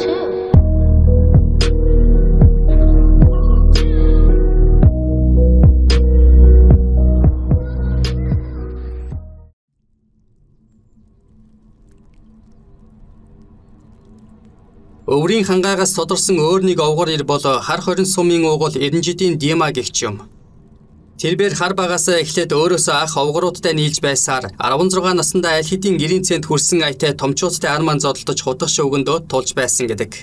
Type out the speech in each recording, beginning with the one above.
Өврийн хангаагаас тодорсон өөр нэг овгор ир бол хар хорин сумын уугуул Эренжидийн Дима гэгч юм. Тэрбээр хар багасаа эхлээд өөрөөсөө ах овгоруудтай нийлж байсаар 16 наснда аль хэдийн 90 цент хүрсэн аятай томчуудтай арман зодолдож хутгах шуугиндөө тулж байсан гэдэг.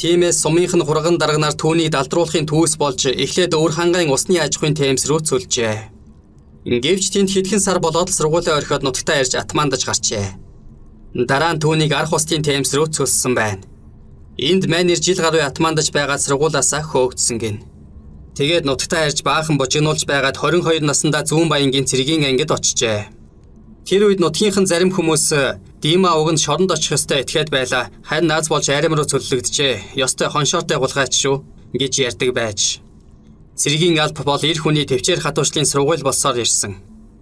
Тиймээс сумынх нь хурган дарганаар түүнийг далдруулахын түүс болж эхлээд өвөр хангаан усны аж ахуйн тэмс рүү цөлжээ. Гэвч тэнд хэдхэн сар болоод сургуулаа орхиод нутагтаа ирж атмандаж гарчээ. Дараа нь түүнийг арх устын тэмс рүү цөлсөн байна. Энд майнер жил гаруй атмандаж байгаа сургуулаасаа хөөгдсөн гин. Тэгээд нутагтаа харж баахан божигнуулж байгаад 22 наснда зүүн баянгийн цэргийн ангид очжээ. Тэр үед нутгийнхан зарим хүмүүс Дима уг нь шоронд очих ёстой этгээд байла. Харин нааз болж айрам руу цөллөгдөжээ. Ёстой хоншоортой гулгайч шүү гэж ярьдаг байж. Цэргийн алб бол эр хүний төвчээр хатуучлын сургууль болсоор ирсэн.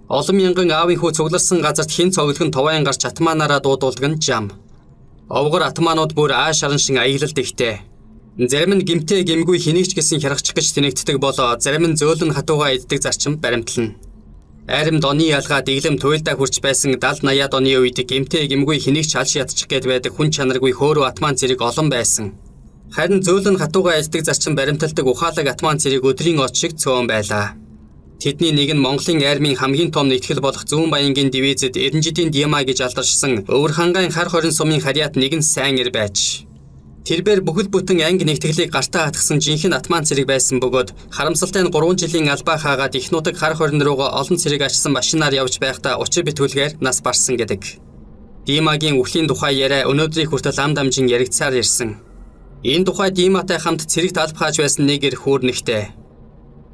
Олон мянган аавын хүү цугларсан газарт хэн цоглох нь товаан гарч атманаараа дуудуулдаг нь жам. Овгор атманууд бүр ааш шаран шин аяглалд ихтэй. Зарим нь гимтэй гимгүй хэнийг ч гэсэн хяргачих гэж тэнэгддэг болоо зарим нь зөөлөн хатууга иддэг зарчим баримтлана. Айрам доны ялгаа дэглэм туйлдаа хүрч байсан 70 80-аад оны үед гимтэй гимгүй хэнийг ч алж ядчих гээд байдаг хүн чанаргүй хөөрөө атман зэрэг олон байсан. Харин зөөлөн хатууга иддэг зарчим баримталдаг ухаалаг атман зэрэг өдрийн оч шиг цөөн байлаа. Тэдний нэг нь Монголын армийн хамгийн том нэгтгэл болох Зүүн Баянгийн дивизэд Эренжидийн Диама гэж алдаршсан Өвөр хангаан хар хорин сумын харьяат нэг нь сайн ир байж. Тэрбээр бүхэл бүтэн анги нэгтгэлийг гартаа хатгсан жинхэнэ атман цэрэг байсан бөгөөд харамсалтай нь 3 жилийн албаа хаагаад их нутаг хар хорин руугаа олон цэрэг ачсан машинаар явж байхдаа учир битүүлгээр нас барсан гэдэг. Димагийн үхлийн тухай яриа өнөөдрийг хүртэл ам дамжин яригдсаар ирсэн. Энэ тухай Диматай хамт цэрэгт албахаж байсан нэг эр хүүрнэгтэй.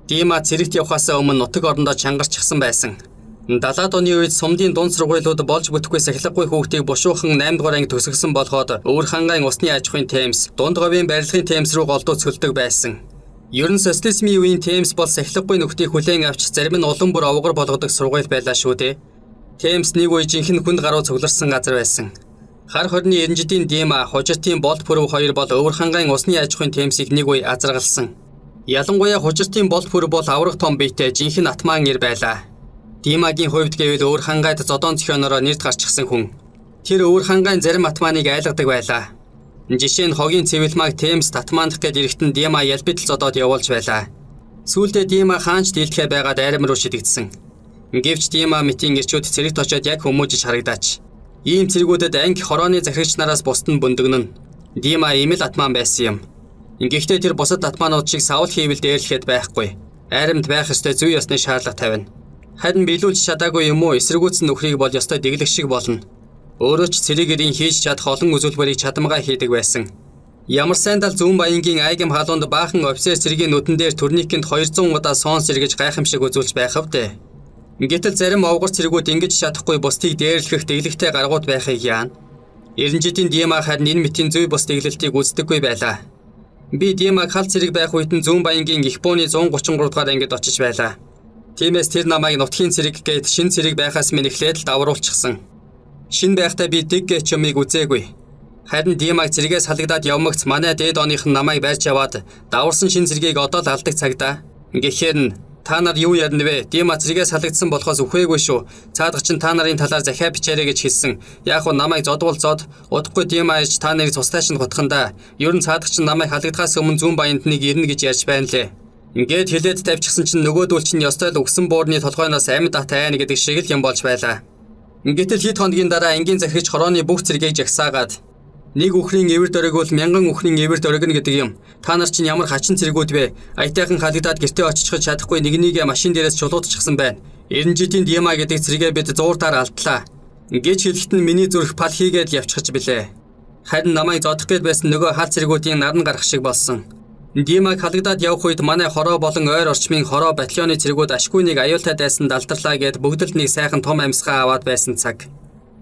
Дима цэрэгт явхаасаа өмнө нутаг орондоо чангарчихсан байсан. 70-аад оны үед сумдын дунд сургуулиуд болж бүтэхгүй сахилгагүй хүүхдийг бушуухан 8 дугаар анги төгсгсөн болоход өвөр хангаан усны аж ахуйн темс, дунд говийн барилгын темс рүү голдуу цөлдөг байсан. Ер нь социализмын үеийн темс бол сахилгагүй нөхдийг хүлээн авч зарим нь улам бүр овгор болгодог сургууль байлаа шүү дээ. Темс нэг үе жинхэнэ хүнд гаруй цугларсан газар байсан. Хар хорны эренжидийн Дима, хужиртын болт пүрв хоёр бол өвөр хангаан усны аж ахуйн темсийг нэг үе азаргалсан. Ялангуяа хужиртын бол пүр бол аврах том биетэй жинхэнэ атман ир байлаа. Димагийн хувьд гэвэл өөр хангайд зодон зохионороо нэрд гарчихсан хүн. Тэр өөр хангайн зарим атманыг айлгадаг байлаа. Жишээ нь хогийн цэвэлмаг Темс татмандах гээд эрэхтэн Дима ялбитл зодоод явуулж байлаа. Сүүлдээ Дима хаанч дийлдэхэ байгаад айрам руу шидэгдсэн. Гэвч Дима митийн ирчүүд цэрэгт очиод яг хүмүүжиж харагдаач. Ийм цэргүүдэд анги хорооны захирагч нараас бусд нь бүндгнэн. Дима имэл атман байсан юм. Ингэхдээ тэр бусад татмаанууд шиг савл хийвэл дээрлэхэд байхгүй. Айрамд байх ёстой зүй ёсны шаардлага тавина. Харин биелүүлж чадаагүй юм уу эсэргүүцсэн нөхрийг бол ёстой дэглэх шиг болно. Өөрөө ч цэрэгэрийн хийж чадах олон үзүүлбэрийг чадамгаа хийдэг байсан. Ямар сайндал зүүн баянгийн айгим халуунд баахан офицер цэргийн нүдэн дээр турникэнд 200 удаа соонс сэргэж гайхамшиг үзүүлж байх вдэ. Гэтэл зарим овгор цэргүүд ингэж чадахгүй бусдыг дээрлэхэх дэглэгтэй гаргууд байхыг яана. Эренжидийн Дима харин энэ мэтийн зүй бус дэглэлтийг үздэггүй байлаа. Би Димаг хал зэрэг байх үед нь Зүүн Баянгийн Японы 133 дугаар ангид очиж байлаа. Тиймээс тэр намайг нутгийн цэрэг гээд шин цэрэг байхаас минь эхлээд л давруулчихсан. Шин байхдаа би дэг гэж юмыг үзээгүй. Харин Димаг цэрэгээс халагдаад явмагц манай дээд оных нь намайг барьж яваад даварсан шин цэрэгийг одоо л алдаг цагта. Гэхдээ нь Та нар юу ярина вэ? Дима цэргээс халагдсан болохоос үхвээгүй шүү. Цаадах чинь та нарын талаар захиа бичээрэй гэж хэлсэн. Яг уу намайг зодуулцоод удахгүй Дима ээж та нарыг цустай шин гутхандаа. Ер нь цаадах чинь намайг халагдахаас өмнө зүүн баянд нэг ирнэ гэж ярьж байна лээ. Ингээд хилээд тавьчихсан чинь нөгөөдөл чинь ёстой л өгсөн буурны толгойноос амьд ат айна гэдэг шиг л юм болж байлаа. Ингээд л хэд хоногийн дараа энгийн захирч хорооны бүх зэргийг жагсаагаад Нэг үхрийн эвэр дөрөг бол мянган үхрийн эвэр дөрөгнө гэдэг юм. Та нар чинь ямар хачин цэргүүд вэ? Аятайхан халагдаад гэртээ очиход чадахгүй нэг нэгэ машин дээрээс чулуудчихсан байна. Эренжитийн Дима гэдэг цэрэгээ бид зууртаар алдлаа. Гэж хэлэхэд нь миний зүрх пал хийгээд явчихж билээ. Харин намайг зодох гээд байсан нөгөө хал цэргүүдийн наран гарах шиг болсон. Димаг халагдаад явх үед манай хороо болон ойр орчмын хороо батальоны цэргүүд ашгүй нэг аюултай дайсан далдарлаа гэд бүгд л нэг сайхан том амьсгаа аваад байсан цаг.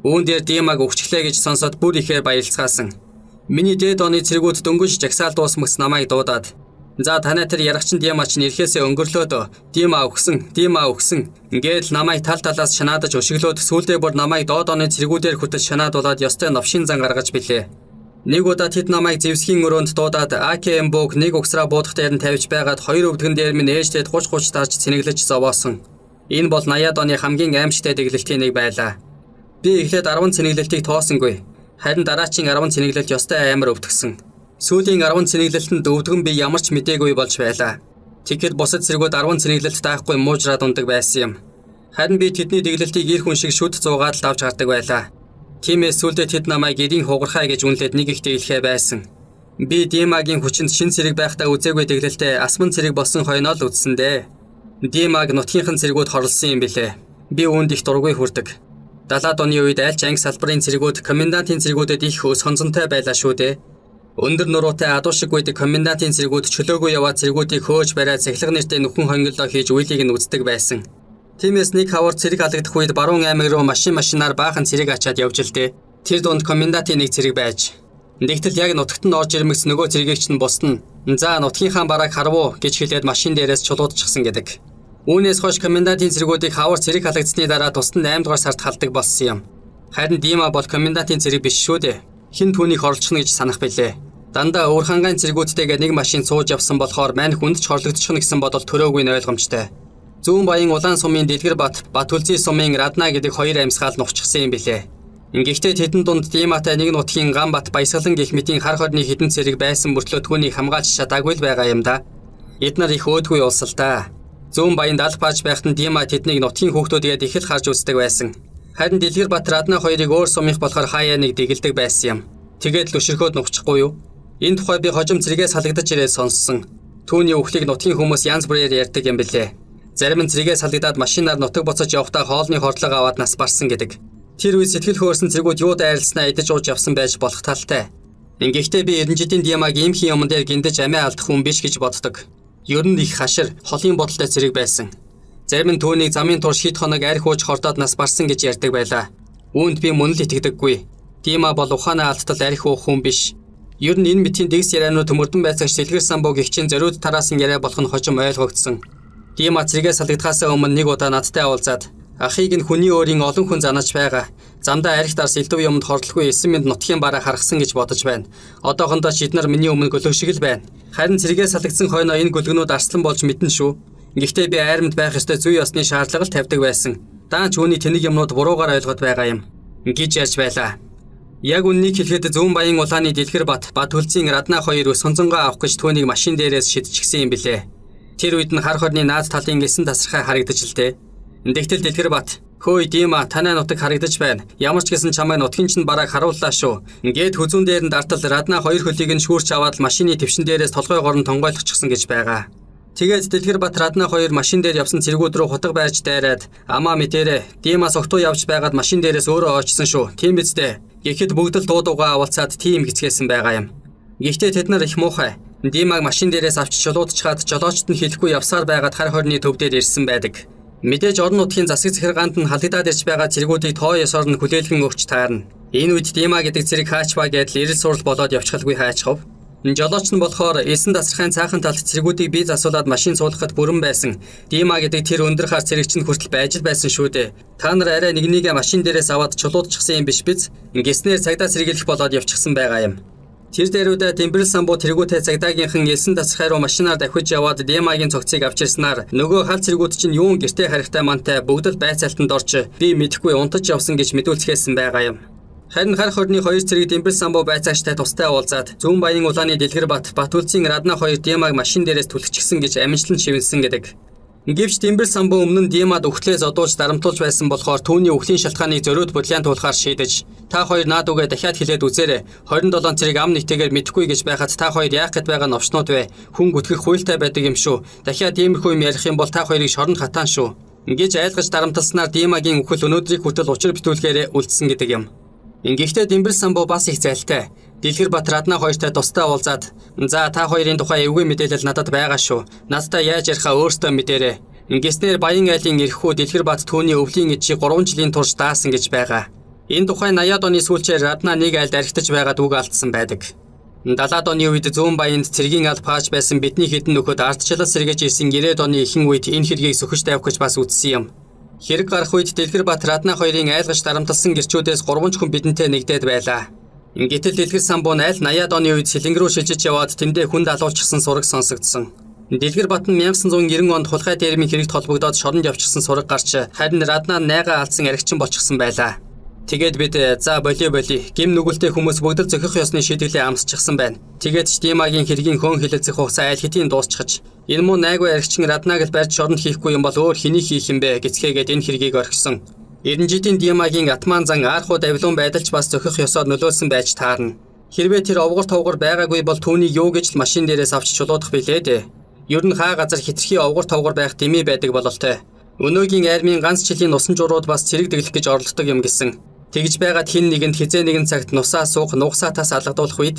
Үүн дээр Димаг өвчлээ гэж сонсоод бүр ихээр баярлцгаасан. Миний дээд оны цэргүүд дөнгөж жагсаал дуусмагц намайг дуудаад За танай тэр ярагчин Димач нэрхээсээ өнгөрлөөд Дима өгсөн, Дима өгсөн. Ингээд намайг тал талаас шанаадаж өшөглөөд сүүлдээ бүр намайг доод оны цэргүүдээр хүртэл шанаадуулаад ёстой новшин зан гаргаж билээ. Нэг удаа тэд намайг зэвсгийн өрөөнд дуудаад АКМ бууг нэг угсраа буудах дээр нь тавьж байгаад хоёр өвдгөн дээр минь ээжтэд 30 30 тарж цэнэглэж зовоосон. Энэ бол 80-ад оны хамгийн аимшигтай дэглэлтийн нэг байлаа. Би эхлээд 10 цэнэглэлтийг тоосонгүй. Харин дараачийн 10 цэнэглэлт ёстой амар өвдгсөн. Сүүлийн 10 цэнэглэлтэнд өвдгөн би ямар ч мдээгүй болж байлаа. Тэгэхэд бусад зэргүүд 10 цэнэглэлт таахгүй муужраад ундаг байсан юм. Харин би тэдний дэглэлтийг ир хүн шиг шүд зуугаад л авч гардаг байлаа. Тиймээс сүлдээ тэд намайг гэрийн хугархай гэж үнэлээд нэг их дэглэхэ байсан. Би Димагийн хүчинд шин цэрэг байхдаа үзээгүй дэглэлтээ асман цэрэг болсон хойноо л үзсэн дээ. Димаг нутгийнхан цэргүүд хорлсон юм билээ. Би үүнд их дургүй хүрдэг. 70-ад оны үед айлч анги салбарын цэргүүд комендантын цэргүүдэд их өс хонцонтой байлаа шүү дээ. Өндөр нуруутай адуушиг байдаг комендантын цэргүүд чөлөөгөө яваад цэргүүдийг хөөж бариад цахилга нэртэй нүхэн хонгилоо хийж үйлийг нь үздэг байсан. Тиймээс нэг хавар цэрэг халагдах үед баруун аймаг руу машин машинаар баахан цэрэг ачаад явж илтээ. Тэр дунд комендантын нэг цэрэг байж. Нэгтэл яг нутагт нь орж ирмэгс нөгөө цэргийг чинь бусна. За нутгийнхаа бараг харвуу гэж хэлээд машин дээрээс чулуудчихсан гэдэг. Үүнээс хойш комендантын цэргүүдийг хавар цэрэг халагдсны дараа тусад 8 дугаар сард халдаг болсон юм. Харин Дима бол комендантын цэрэг биш шүү дээ. Хин түүнийг хорлцно гэж санах билээ. Дандаа өвөр хангаан цэргүүдтэйгээ нэг машин сууж явсан болохоор мань хүнд ч хорлогдчихно гэсэн бодол төрөөгүй нь ойлгомжтой. Зүүн баян улаан сумын Дэлгэр бат, Бат үлзий сумын Радна гэдэг хоёр амьсгаал нухчихсан юм билээ. Ингэхдээ тэдэн дунд Диматай нэг нутгийн Гамбат баясгалан гих мэтийн хар хорны хідэн цэрэг байсан мөртлөө түүнийг хамгаалж чадаагүй л байгаа юм да. Эднэр их өөдгүй улс л та. Зүүн баянд аль бааж байхад нь Дима тэднийг нутгийн хүүхдүүдгээд их л харж үздэг байсан. Харин Дэлгэр Бат Радна хоёрыг өөр сумынх болохоор хаяа нэг дэгэлдэг байсан юм. Тэгээд л өшөрхөөд нухчихгүй юу? Энэ тухай би хожим зэрэгээс халагдаж ирээд сонссон. Түүний өхлийг нутгийн хүмүүс янз бүрээр ярьдаг юм билээ. Зарим нь зэрэгээс халагдаад машинаар нутаг буцаж явахдаа хоолны хордлого аваад нас барсан гэдэг. Тэр үед сэтгэл хөөрсөн зэргүүд юу дайрлснаа идэж ууж явсан байж болох талтай. Ингэхдээ би Эренжидийн Диамаг ийм хин юмн дээр гиндэж амиа алдах хүн биш гэж боддог. Ер нь их хашир, холын бодолтой зэрэг байсан. Зарим нь түүнийг замын турш хит хоног арх ууж хордоод нас барсан гэж ярьдаг байлаа. Үүнд би мөн л итгэдэггүй. Дима бол ухаанаа алдтал арх уух хүн биш. Ер нь энэ мэтийн дэгс яриануу төмөрдөн байцаагч Сэлгэр самбуу гихчин зориуд тараасан яриа болох нь хожим ойлгогдсон. Дима зэрэгээс салгадахаас өмнө нэг удаа надтай уулзаад ахыг нь хүний өөрийн олон хүн занаж байгаа. Замдаа арх дарс элдв юмд хордлохгүй 9 минут нутгийн бараа харгасан гэж бодож байна. Одоохондоо шиднэр миний өмнө гөлөг шиг л байна. Харин зэрэгээс салгдсан хойноо энэ гөлгнүүд арслан болж мэднэ шүү. Гэхдээ би айрамд байх ёстой зүй ёсны шаардлага л тавьдаг байсан. Даанч үүний тэнэг юмнууд буруугаар ойлгоод байгаа юм гэж ярьж байлаа. Яг үннийг хэлэхэд зүүн баян улааны дэлгэр бат бат хөлцийн радна хоёр сонзонгоо авах гэж түүнийг машин дээрээс шидчихсэн юм билээ. Тэр үед нь хар хорны наад талын гисэн тасархай харагдаж л тээ. Тэгтэл дэлгэр бат Хөөе Дима танай нутаг харагдаж байна. Ямар ч гэсэн чамайг нутгийн чинь бараг харууллаа шүү. Ингээд хүзүүн дээр нь дартал радна хоёр хөлийг нь шүүрч аваад машины твшин дээрээс толгой горн тонгойлгочихсон гэж байгаа. Тэгээд Дэлгэр Бат радна хоёр машин дээр явсан цэргүүд рүү хутга байж дайраад амаа мэтэрэ Димас огтуу явж байгаад машин дээрээс өөрөө очсон шүү. Тийм биз дээ. Гэхдээ бүгд л дуудуугаа авалцаад тийм гисгэсэн байгаа юм. Гэхдээ тэд нар их муухай. Димаг машин дээрээс авч чулуудчихад жолоочт нь хэлэхгүй явсаар байгаад хар хорны төв дээр ирсэн байдаг. Мэдээж орон нутгийн засаг захиргаанд нь халагдаад ирж байгаа цэргүүдийг тоо ёсоор нь хүлээлгэн өгч таарна. Энэ үед Дима гэдэг цэрэг хаачбаа гэдэл эрэл сурал болоод явчихалгүй хайчхав. Жолооч нь болохоор эсэн тасархайн цаахан талд цэргүүдийг бие засуулаад машин суулгахад бүрэн байсан. Дима гэдэг тэр өндөр хар цэрэгч нь хүртэл байж байсан шүү дээ. Та нар арай нэг нэгэ машин дээрээс аваад чулуудчихсан юм биш биз? Ингэснээр цагдаа сэргийлэх болоод явчихсан байгаа юм. Тэр дээрүүдэ Тэмбэрэл самбуу тэргүүтэй цагдаагийнхан элсэн тасархай руу машинаар давхиж яваад Демагийн цогцыг авчирснаар нөгөө хал цэргүүд чинь юун гэртээ харихтай мантай бүгд л байцаалтанд орж би мэдэхгүй унтаж явсан гэж мэдүүлцгээсэн байгаа юм. Харин хар хорны хоёр цэрэг Дэмбэл самбуу байцаагчтай тустай уулзаад Зүүн баян улааны Дэлгэр бат Батүлцийн Радна хоёр Демаг машин дээрээс түлхчихсэн гэж амжилтан шивнсэн гэдэг. Гэвч Дэмбэр самбуу өмнө нь Димад өвхлээ зодуулж дарамтлуулж байсан болохоор түүний өвхлийн шалтгааныг зөрөөд бодлын туулахаар шийдэж та хоёр наад үгээ дахиад хэлээд үзээрэй. 27 цэрэг ам нэгтэйгээр мэдхгүй гэж байхад та хоёр яах гээд байгаа новчнууд вэ? Хүн гүтгэх хуйлтай байдаг юм шүү. Дахиад иймэрхүү юм ярих юм бол та хоёрыг шоронд хатаан шүү. Ингэж айлгаж дарамтласнаар Димагийн өвхөл өнөөдрийг хүртэл учир битүүлгээрээ үлдсэн гэдэг юм. Ингэхдээ Дэмбэр самбуу бас их зайлтай. Дэлгэр Бат Радна хоёртой тустай уулзаад "За та хоёрын тухай эвгүй мэдээлэл надад байгаа шүү. Надтай яаж ярихаа өөртөө мэдээрэй." Ингэснээр Баян айлын эрхүү Дэлгэр Бат түүний өвлийн эжийг 3 жилийн турш даасан гэж байгаа. Энэ тухай 80-ад оны сүүлчээр Радна нэг айлд архитаж байгаад үг алдсан байдаг. 70-ад оны үед зүүн баянд цэргийн аль пааж байсан бидний хэдэн нөхөд ардчлал сэргэж ирсэн 90-ад оны ихэнх үед энэ хэргийг сөхөж тавих гэж бас үтсэн юм. Хэрэг гарах үед Дэлгэр Бат Радна хоёрын айлгаж дарамтлсан гэрчүүдээс 3 хүн бидэнтэй нэгдээд байлаа. Гэтэл дэлгэр самбуу аль 80-ад оны үед Сэлэнг рүү шилжиж яваад тэндээ хүнд алуулчихсан сураг сонсогдсон. Дэлгэр Батн 1990 онд хулгай термийн хэрэгт холбогдоод шоронд явчихсан сураг гарч харин Раднаа найгаа алдсан аригчин болчихсон байлаа. Тэгээд бид за боли боли гим нүгэлтэй хүмүүс бүгд зөхих ёсны шийдвэрлээ амсчихсан байна. Тэгээд ч Димагийн хэргийн хөөн хилэлцэх хугацаа аль хэдийн дуусчихж энэ муу найгүй аригчин Раднаг л барьж шоронд хийхгүй юм бол өөр хэний хийх юм бэ гэцгээгээд энэ хэргийг орхисон. Эренжидийн Димагийн Атман зан архуу давлуун байдалч бас зөхих ёсоор нөлөөлсөн байж таарна. Хэрвээ тэр овгор товгор байгаагүй бол түүнийг юу гэж л машин дээрээс авч чулуудах билээ дээ. Ер нь хаа газар хитрхи овгор товгор байх дэмий байдаг бололтой. Өнөөгийн армийн ганц жилийн усан журууд бас цэрэг дэглэх гэж оролддог юм гисэн. Тэгж байгаад хин нэгэнд хизээ нэгэн цагт нусаа суух нугсаатаас алгадуулах үед